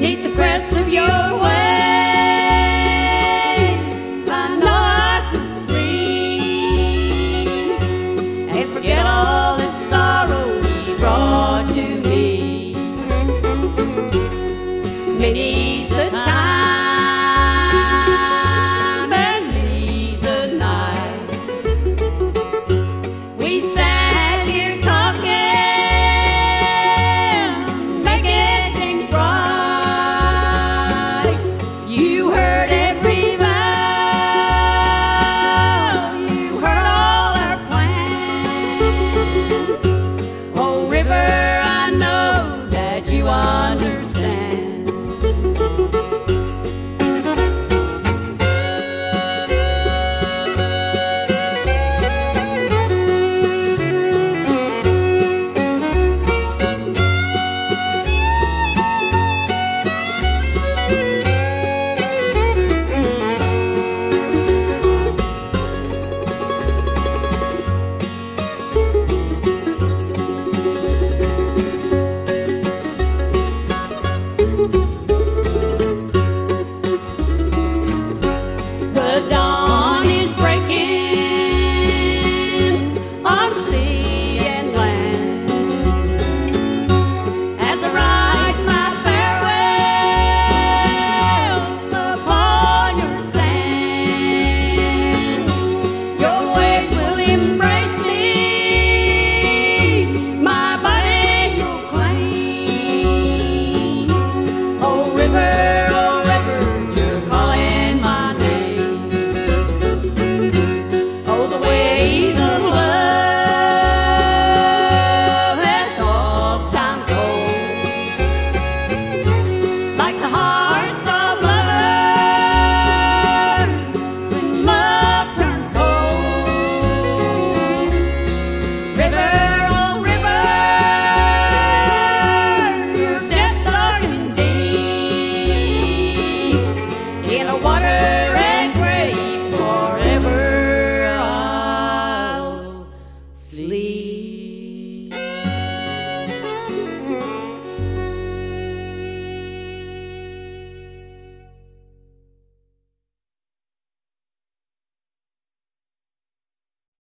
neath the crest of your wave. I know I could sleep and forget all this sorrow you brought to me. Many's the time.